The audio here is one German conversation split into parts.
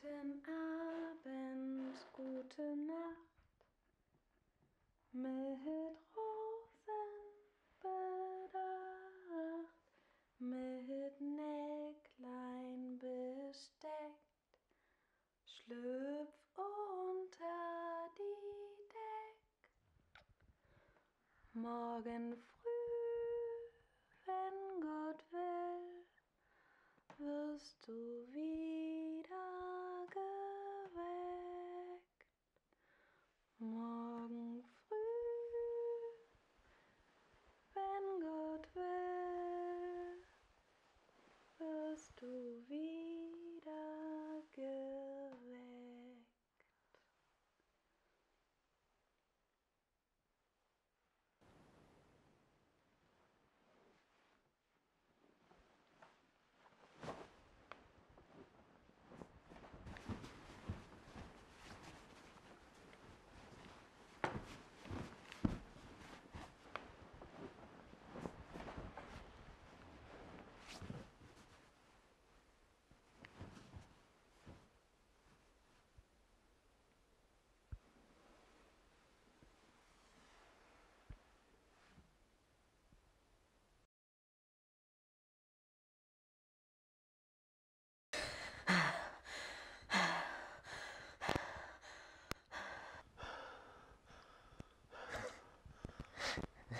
Guten Abend, gute Nacht, mit Rosen bedacht, mit Näcklein besteckt, schlüpf unter die Deck. Morgen früh, wenn Gott will, wirst du wieder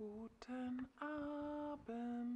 Guten Abend.